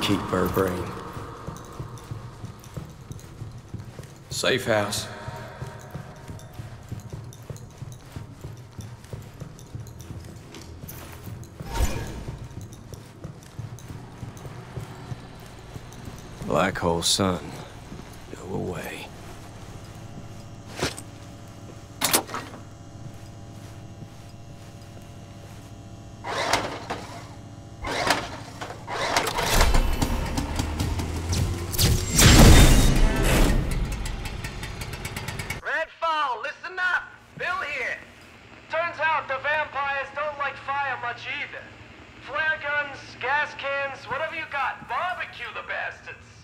keep our brain. Safe house. Black hole sun. Much either. Flare guns, gas cans, whatever you got, barbecue the bastards.